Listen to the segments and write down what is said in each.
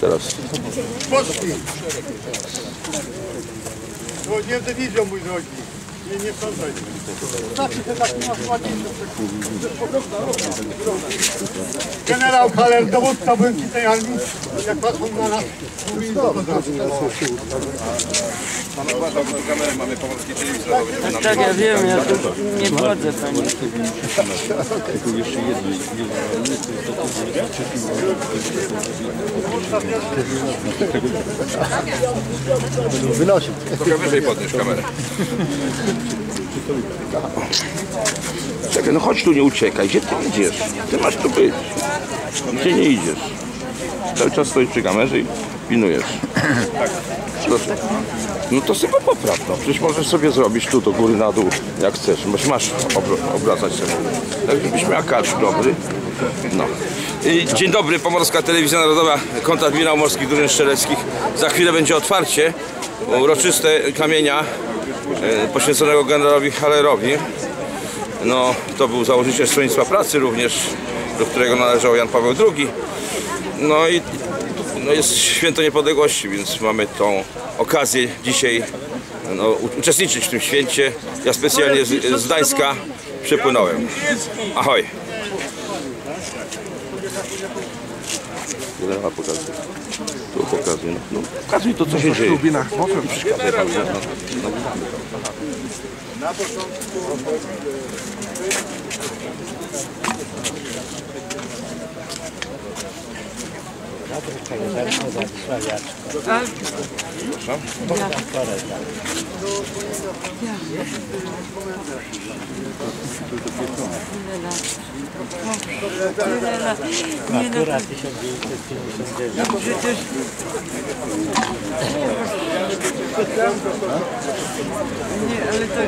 teraz. Poszli. No nie widzą mój drogi. Nie, nie wtrącaj. Znaczy te taki masz ładniejsze. Generał Haller, dowódca błękitnej armii, jak patrzą na nas, mówi, to to. Pan uważa, bo tu kamerę mamy pomorskiej telewizji narodowej. Tak, ja wiem, ja tu nie wchodzę pani. Trochę wyżej podnieś kamerę. Czekaj, no chodź tu, nie uciekaj. Gdzie ty idziesz? Ty masz tu być. Gdzie nie idziesz? Cały czas stoisz przy kamerze i pilnujesz. Proszę. No to sobie popraw, no. Przecież możesz sobie zrobić tu do góry na dół, jak chcesz. Masz, masz obracać sobie. Tak, żebyś miał kacz dobry. No. I Dzień dobry, Pomorska Telewizja Narodowa, kontadmirał Morskich Drużyn Strzeleckich. Za chwilę będzie otwarcie uroczyste kamienia poświęconego generalowi Hallerowi. No, to był założyciel Stronnictwa Pracy również, do którego należał Jan Paweł II. No i no jest święto niepodległości, więc mamy tą okazję dzisiaj no, uczestniczyć w tym święcie. Ja specjalnie z, z Gdańska przypłynąłem. Ahoj. Generała pokazuje. Tu pokazuje. No, no, pokazuj to, co się dzieje. Przeszkadzaj pan. No, no. Tyle lat. Nie no, to... Przecież... Nie, ale to...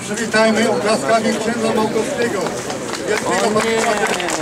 Przywitajmy oklaskami księdza Małkowskiego. Wielkiego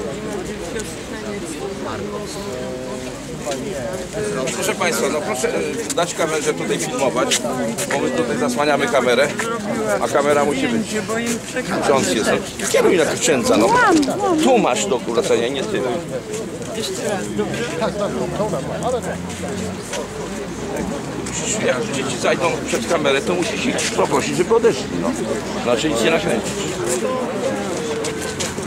Proszę Państwa, no proszę e, dać kamerze tutaj filmować, bo my tutaj zasłaniamy kamerę, a kamera musi być. Ksiądz jest. Kieruj na księdza, no. Tu masz do kulecenia, nie ty. Jeszcze raz, dobrze? Musisz, jak dzieci zajdą przed kamerę, to musisz ich poprosić, żeby odeszli, no. Znaczy nic nie nakręcić.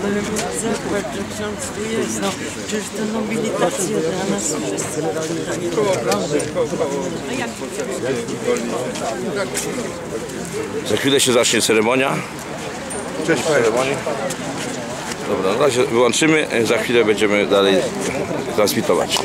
Ale zobacz, że ksiądz tu jest, no. Przecież to nobilitacja dla nas wszystkich. Za chwilę się zacznie ceremonia. Cześć ceremonii. Dobra, na razie wyłączymy, za chwilę będziemy dalej transmitować.